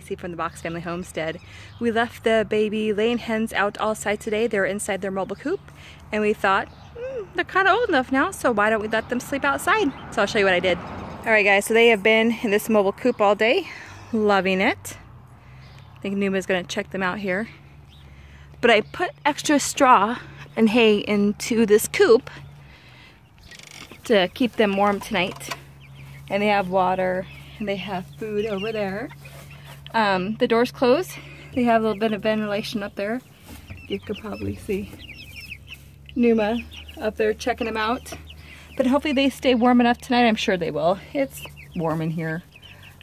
Stacy from the Box Family Homestead. We left the baby laying hens out all side today. They're inside their mobile coop and we thought mm, they're kind of old enough now so why don't we let them sleep outside. So I'll show you what I did. Alright guys, so they have been in this mobile coop all day. Loving it. I think Numa's to check them out here. But I put extra straw and hay into this coop to keep them warm tonight. And they have water and they have food over there. Um, the door's closed. They have a little bit of ventilation up there. You could probably see Numa up there checking them out. But hopefully they stay warm enough tonight. I'm sure they will. It's warm in here.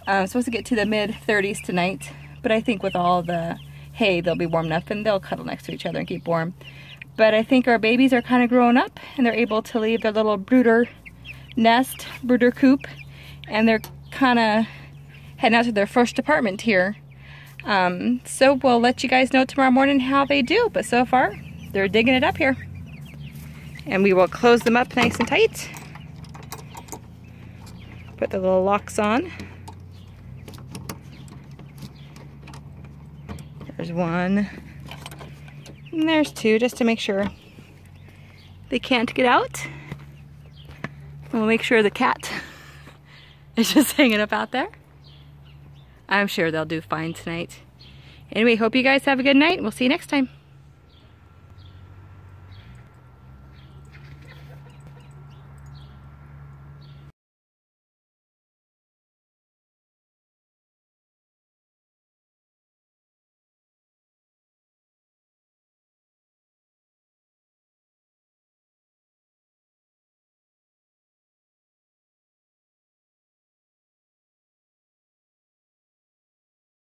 Uh, supposed to get to the mid 30s tonight. But I think with all the hay, they'll be warm enough and they'll cuddle next to each other and keep warm. But I think our babies are kind of growing up and they're able to leave their little brooder nest, brooder coop, and they're kind of heading out to their first apartment here. Um, so we'll let you guys know tomorrow morning how they do, but so far they're digging it up here. And we will close them up nice and tight. Put the little locks on. There's one. And there's two, just to make sure they can't get out. We'll make sure the cat is just hanging up out there. I'm sure they'll do fine tonight. Anyway, hope you guys have a good night. We'll see you next time.